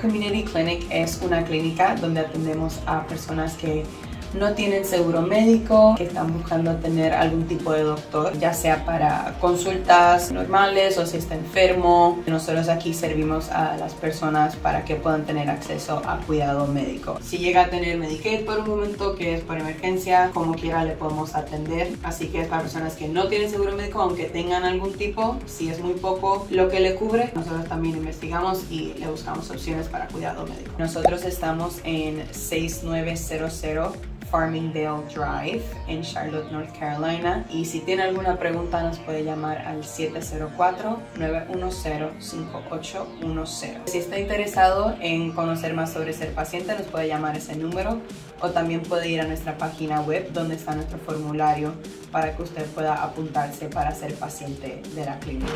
Community Clinic es una clínica donde atendemos a personas que no tienen seguro médico, que están buscando tener algún tipo de doctor, ya sea para consultas normales o si está enfermo. Nosotros aquí servimos a las personas para que puedan tener acceso a cuidado médico. Si llega a tener Medicaid por un momento, que es por emergencia, como quiera le podemos atender. Así que para personas que no tienen seguro médico, aunque tengan algún tipo, si es muy poco lo que le cubre, nosotros también investigamos y le buscamos opciones para cuidado médico. Nosotros estamos en 6900 Farmingdale Drive en Charlotte, North Carolina. Y si tiene alguna pregunta nos puede llamar al 704-910-5810. Si está interesado en conocer más sobre ser paciente nos puede llamar ese número o también puede ir a nuestra página web donde está nuestro formulario para que usted pueda apuntarse para ser paciente de la clínica.